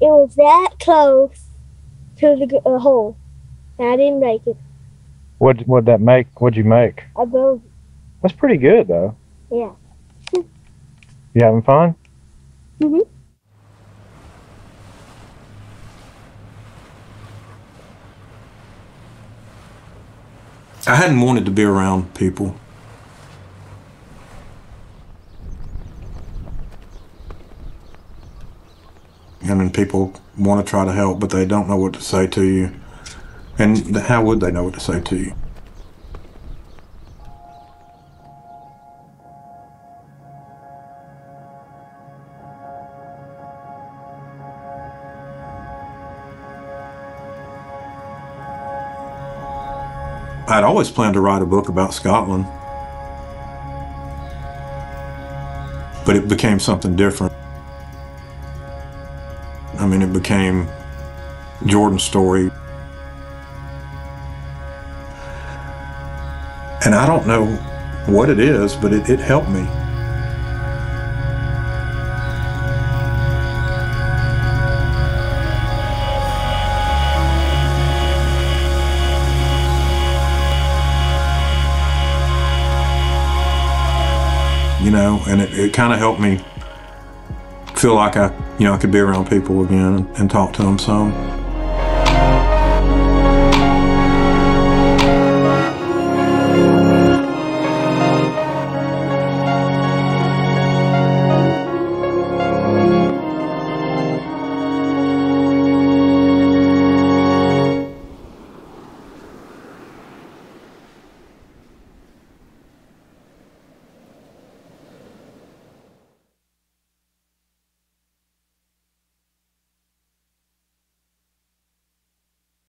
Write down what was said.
it was that close to the uh, hole, and I didn't make it. What what'd that make? What'd you make? I bogey. That's pretty good though. Yeah. You having fun? Mhm. I hadn't wanted to be around people. I mean, people want to try to help, but they don't know what to say to you. And how would they know what to say to you? I'd always planned to write a book about Scotland, but it became something different. I mean, it became Jordan's story. And I don't know what it is, but it, it helped me. You know, and it, it kind of helped me feel like I, you know, I could be around people again and, talk to them some.